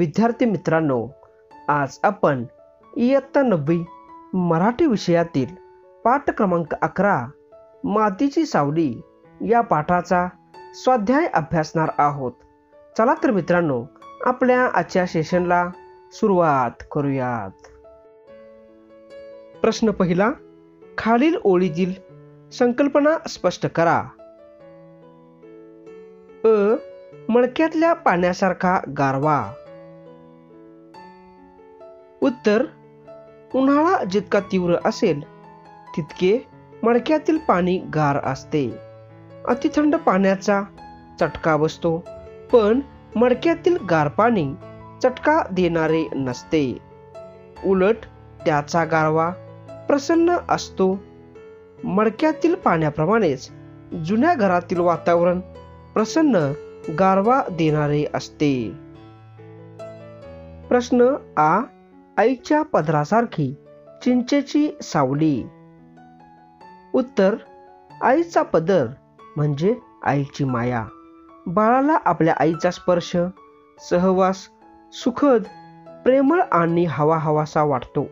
विद्यार्थी मित्रांनो आज आपण इयत्ता नववी मराठी विषयातील पाठ क्रमांक अकरा मातीची सावली या पाठाचा स्वाध्याय अभ्यासणार आहोत. चला तर मित्रांनो आपल्या आजच्या सेशनला सुरुवात करूयात. प्रश्न पहिला खालील ओळीतील संकल्पना स्पष्ट करा. अ मडक्यातल्या पाण्यासारखा गारवा. उत्तर उन्हाळा जितका तीव्र असेल तितके मडक्यातील पाणी गार असते. अतिथंड पाण्याचा चटका बसतो पण मडक्यातील गार पाणी चटका देणारे नसते. उलट त्याचा गारवा प्रसन्न असतो. मडक्यातील पाण्याप्रमाणेच जुन्या घरातील वातावरण प्रसन्न गारवा देणारे असते. प्रश्न आ आईच्या पदरासारखी चिंचेची सावली. उत्तर आईचा पदर म्हणजे आईची माया. बाळाला आपल्या आईचा स्पर्श सहवास सुखद प्रेमळ आणि हवा हवासा वाटतो.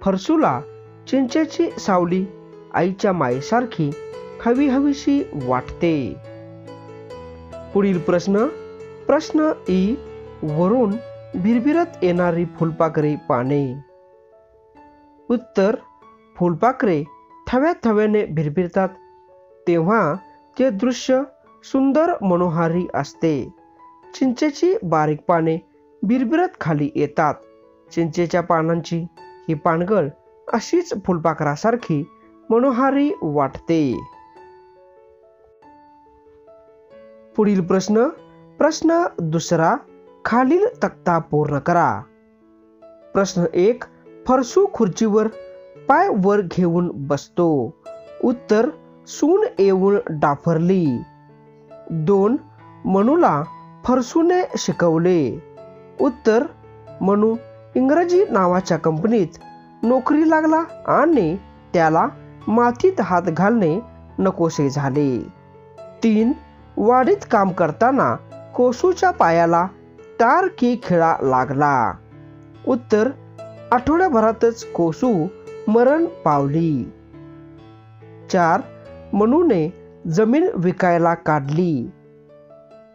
फरसूला चिंचेची सावली आईच्या मायेसारखी हवी हवीशी वाटते. पुढील प्रश्न प्रश्न ई वरून भिरभिरत येणारी फुलपाखरे पाने. उत्तर फुलपाखरे थव्या थव्याने भिरभिरतात. तेव्हा ते दृश्य सुंदर मनोहारी असते. चिंचेची बारीक पाने बिरबिरत खाली येतात. चिंचेच्या पानांची ही पानगळ अशीच फुलपाखरासारखी मनोहारी वाटते. पुढील प्रश्न प्रश्न दुसरा खालील तक्ता पूर्ण करा. प्रश्न एक फरसू खुर्चीवर पाय वर घेऊन बसतो. उत्तर सून येऊन डाफरली. दोन मनूला फरसूने शिकवले. उत्तर मनू इंग्रजी नावाच्या कंपनीत नोकरी लागला आणि त्याला मातीत हात घालणे नकोसे झाले. तीन वाडीत काम करताना कोसूच्या पायाला तार की खेळा लागला. उत्तर आठवड्याभरातच कोसू मरण पावली. चार मनूने जमीन विकायला काढली.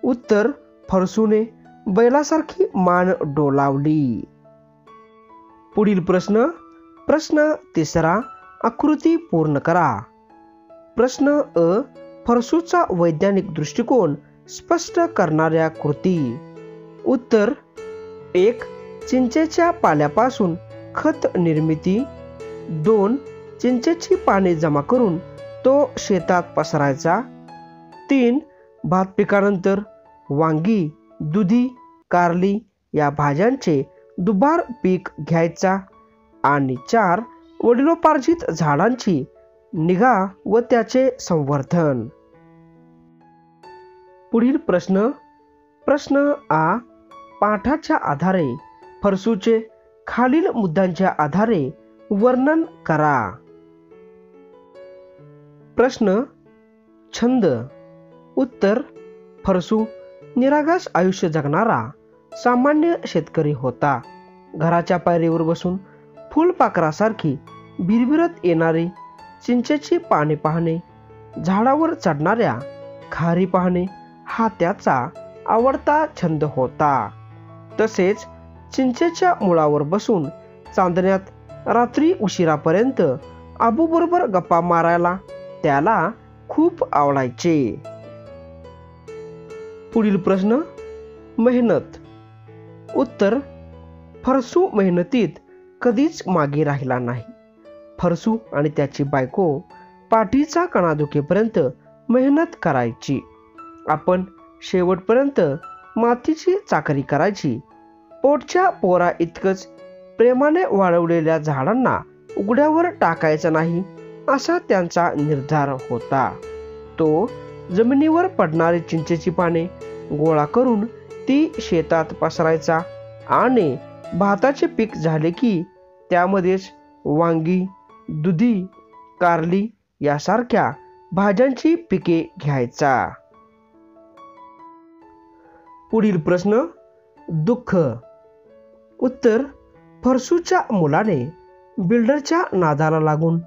उत्तर फरसूने बैलासारखी मान डोलावली. पुढील प्रश्न प्रश्न तिसरा आकृती पूर्ण करा. प्रश्न अ फरसूचा वैज्ञानिक दृष्टिकोन स्पष्ट करणाऱ्या कृती. उत्तर एक चिंचेच्या पाल्यापासून खत निर्मिती. दोन चिंचेची पाने जमा करून तो शेतात पसरायचा. तीन भात पिकानंतर वांगी दुधी कारली या भाज्यांचे दुबार पीक घ्यायचा. आणि चार वडिलोपार्जित झाडांची निगा व त्याचे संवर्धन. पुढील प्रश्न प्रश्न आ पाठाच्या आधारे फरसूचे खालील मुद्द्यांच्या आधारे वर्णन करा. प्रश्न छंद. उत्तर फरसू निरागस आयुष्य जगणारा सामान्य शेतकरी होता. घराच्या पायरीवर बसून फुलपाखरासारखी भिरभिरत येणारी चिंचेची पाने पाहणे झाडावर चढणाऱ्या खारी पाहणे हा त्याचा आवडता छंद होता. तसेच चिंचेच्या मुळावर बसून चांदण्यात रात्री उशिरापर्यंत आबूबरोबर गप्पा मारायला त्याला खूप आवडायचे. पुढील प्रश्न मेहनत. उत्तर फरसू मेहनतीत कधीच मागे राहिला नाही. फरसू आणि त्याची बायको पाठीचा कणा दुखेपर्यंत मेहनत करायची. आपण शेवटपर्यंत मातीची चाकरी करायची पोटच्या पोरा इतकंच प्रेमाने वाढवलेल्या झाडांना उघड्यावर टाकायचं नाही असा त्यांचा निर्धार होता. तो जमिनीवर पडणारी चिंचेची पाने गोळा करून ती शेतात पसरायचा आणि भाताचे पीक झाले की त्यामध्येच वांगी दुधी कारली यासारख्या भाज्यांची पिके घ्यायचा. पुढील प्रश्न दुःख. उत्तर फरसूच्या मुलाने बिल्डरच्या नादाला लागून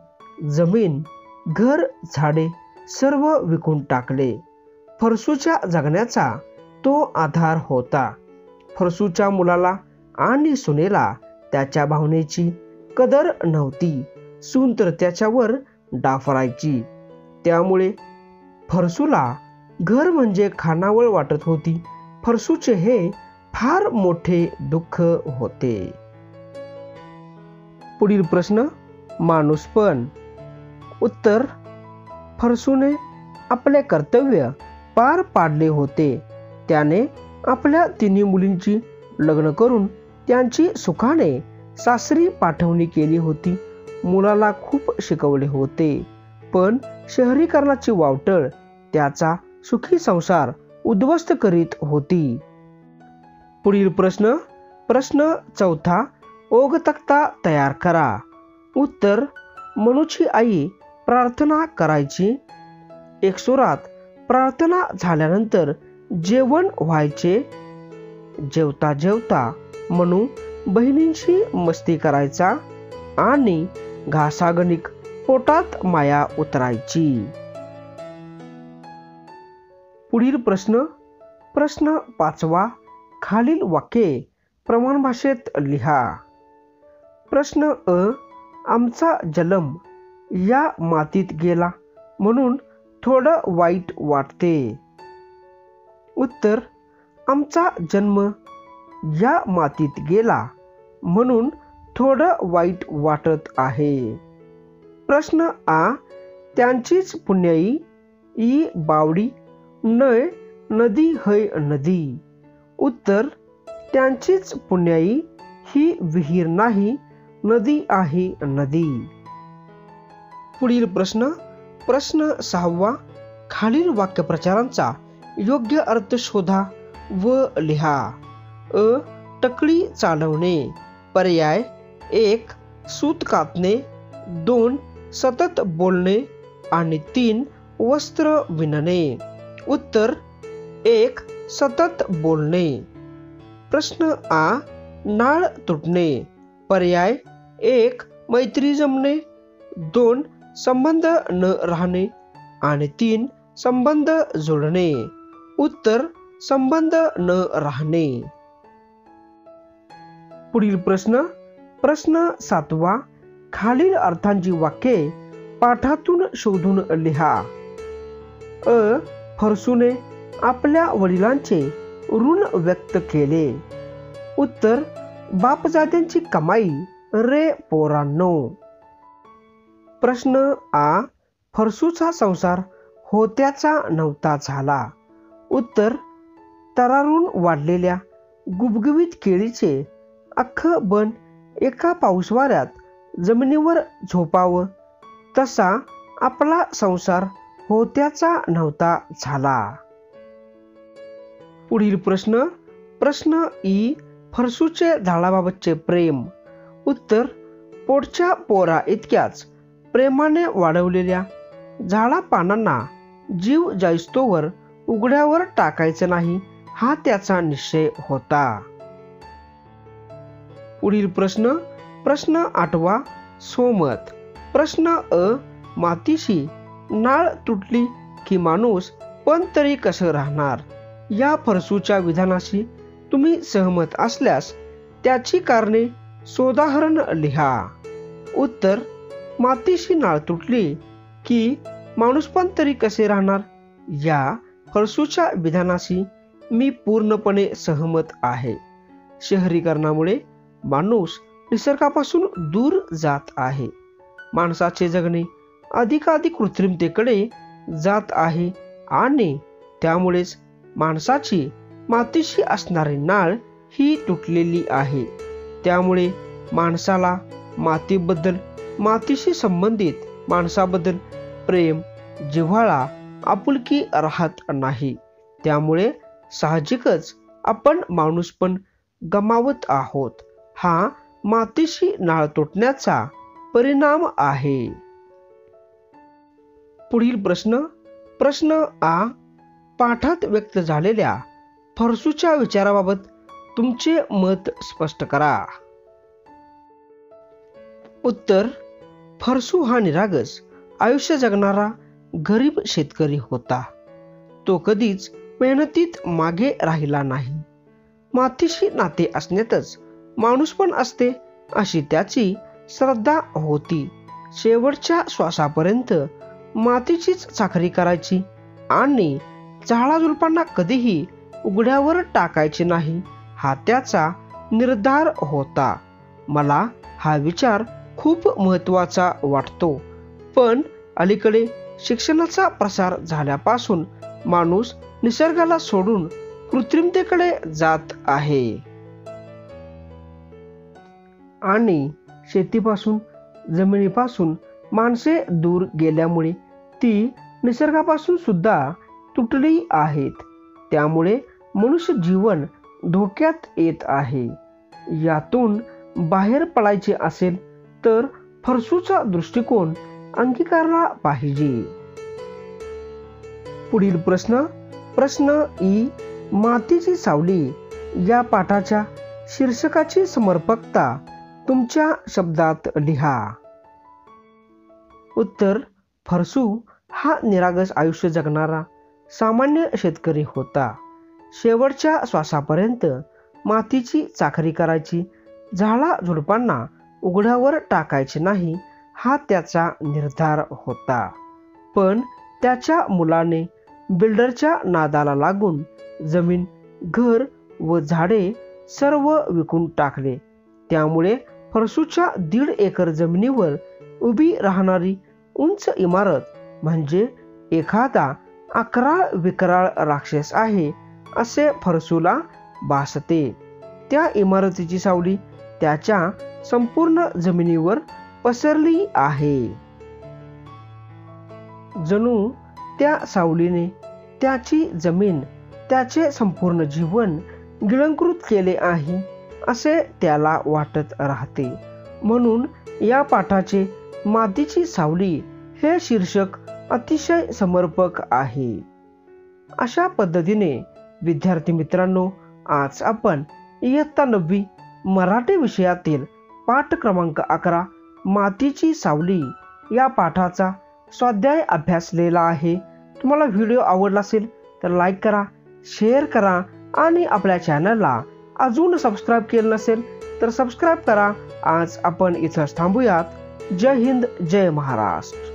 जमीन घर झाडे सर्व विकून टाकले. फरसूच्या जगण्याचा तो आधार होता. फरसूच्या मुलाला आणि सुनेला त्याच्या भावनेची कदर नव्हती. सून तर त्याच्यावर डाफरायची. त्यामुळे फरसूला घर म्हणजे खानावळ वाटत होती. फरसूचे हे फार मोठे दुःख होते. पुढील प्रश्न माणूस पण. उत्तर फरसूने आपले कर्तव्य पार पाडले होते. त्याने आपल्या तिन्ही मुलींची लग्न करून त्यांची सुखाने सासरी पाठवणी केली होती. मुलाला खूप शिकवले होते. पण शहरीकरणाची वावटळ त्याचा सुखी संसार उद्ध्वस्त करीत होती. पुढील प्रश्न प्रश्न चौथा ओग तक्ता तयार करा. उत्तर मनूची आई प्रार्थना करायची. एक सुरात प्रार्थना झाल्यानंतर जेवण व्हायचे. जेवता जेवता मनू बहिणींशी मस्ती करायचा आणि घासागणिक पोटात माया उतरायची. पुढील प्रश्न प्रश्न पाचवा खालील वाक्ये प्रमाण भाषेत लिहा. प्रश्न अ आमचा जलम या मातीत गेला म्हणून थोडं वाईट वाटते. उत्तर आमचा जन्म या मातीत गेला म्हणून थोडं वाईट वाटत आहे. प्रश्न आ त्यांचीच पुण्याई ई बावडी नय नदी हय नदी. उत्तर त्यांचीच पुण्याई ही विहीर नाही नदी आहे नदी. पुढील प्रश्न प्रश्न सहावा खालील वाक्यप्रचारांचा योग्य अर्थ शोधा व लिहा. अ टकळी चालवणे पर्याय एक सूत कातणे दोन सतत बोलणे आणि तीन वस्त्र विणणे. उत्तर एक सतत बोलणे. प्रश्न आ नाळ तुटणे. पर्याय एक मैत्री जमणे. दोन संबंध न राहणे. आणि तीन संबंध जोडणे. उत्तर संबंध न राहणे. पुढील प्रश्न प्रश्न सातवा खालील अर्थांची वाक्ये पाठातून शोधून लिहा. अ फरसुने आपल्या वडिलांचे ऋण व्यक्त केले. उत्तर बापजात्यांची कमाई रे पोरांनो. प्रश्न आ फरसूचा संसार होत्याचा नव्हता झाला. उत्तर तरारून वाढलेल्या गुबगुबीत केळीचे अख्ख बन एका पाऊसवाऱ्यात जमिनीवर झोपावं तसा आपला संसार होत्याचा नव्हता झाला. पुढील प्रश्न प्रश्न ई फरसूचे झाडाबाबतचे प्रेम. उत्तर पोटच्या पोरा इतक्याच प्रेमाने वाढवलेल्या. झाडा पानांना जीव जायस्तोवर उघड्यावर टाकायचं नाही हा त्याचा निश्चय होता. पुढील प्रश्न प्रश्न आठवा सोमत. प्रश्न अ मातीशी नाळ तुटली की माणूस पण तरी कसं राहणार? या फरसूच्या विधानाशी तुम्ही सहमत असल्यास त्याची कारणे सोदाहरण लिहा. उत्तर मातीशी नाळ तुटली की माणूस पण तरी कसे राहणार? या फरसूच्या विधानाशी मी पूर्णपणे सहमत आहे. शहरीकरणामुळे माणूस निसर्गापासून दूर जात आहे. माणसाचे जगणे अधिकाधिक कृत्रिमतेकडे जात आहे आणि त्यामुळेच माणसाची मातीशी असणारी नाळ ही तुटलेली आहे. त्यामुळे माणसाला मातीबद्दल मातीशी संबंधित माणसाबद्दल प्रेम जिव्हाळा आपुलकी राहत नाही. त्यामुळे साहजिकच आपण माणूस पण गमावत आहोत. हा मातीशी नाळ तुटण्याचा परिणाम आहे. पुढील प्रश्न प्रश्न आ पाठात व्यक्त झालेल्या फरसूच्या विचाराबाबत तुमचे मत स्पष्ट करा. उत्तर फरसू हा निरागस आयुष्य जगणारा गरीब शेतकरी होता. तो कधीच मेहनतीत मागे राहिला नाही. मातीशी नाते असण्यातच माणूस पण असते अशी त्याची श्रद्धा होती. शेवटच्या श्वासापर्यंत मातीचीच चाकरी करायची आणि झाडाझुडपांना कधीही उघड्यावर टाकायचे नाही. हा त्याचा निर्धार होता. मला हा विचार खूप महत्त्वाचा वाटतो. पण अलीकडे शिक्षणाचा प्रसार झाल्यापासून माणूस निसर्गाला सोडून कृत्रिमतेकडे जात आहे. आणि शेतीपासून जमिनीपासून माणसे दूर गेल्यामुळे ती निसर्गापासून सुद्धा तुटली आहेत. त्यामुळे मनुष्य जीवन धोक्यात येत आहे. यातून बाहेर पडायचे असेल तर फरसूचा दृष्टिकोन अंगीकारला पाहिजे. पुढील प्रश्न प्रश्न ई मातीची सावली या पाठाच्या शीर्षकाची समर्पकता तुमच्या शब्दात लिहा. उत्तर फरसू हा निरागस आयुष्य जगणारा सामान्य शेतकरी होता. शेवटच्या श्वासापर्यंत मातीची चाकरी करायची झाडा झुडपांना उघड्यावर टाकायचे नाही हा त्याचा निर्धार होता. पण त्याच्या मुलाने बिल्डरच्या नादाला लागून जमीन घर व झाडे सर्व विकून टाकले. त्यामुळे फरसूच्या दीड एकर जमिनीवर उभी राहणारी उंच इमारत म्हणजे एखादा अकरा विकराळ राक्षस आहे असे फरसूला भासते. त्या इमारतीची सावली त्याच्या संपूर्ण जमिनीवर पसरली आहे. जणू त्या सावलीने त्याची जमीन त्याचे संपूर्ण जीवन गिळंकृत केले आहे असे त्याला वाटत राहते. म्हणून या पाठाचे मातीची सावली हे शीर्षक अतिशय समर्पक आहे. अशा पद्धतीने विद्यार्थी मित्रांनो आज आपण इयत्ता नववी मराठी विषयातील पाठ क्रमांक अकरा मातीची सावली या पाठाचा स्वाध्याय अभ्यासलेला आहे. तुम्हाला व्हिडिओ आवडला असेल तर लाईक करा शेअर करा आणि आपल्या चॅनलला अजून सबस्क्राईब केलं नसेल तर सबस्क्राईब करा. आज आपण इथंच थांबूयात. जय हिंद जय महाराष्ट्र.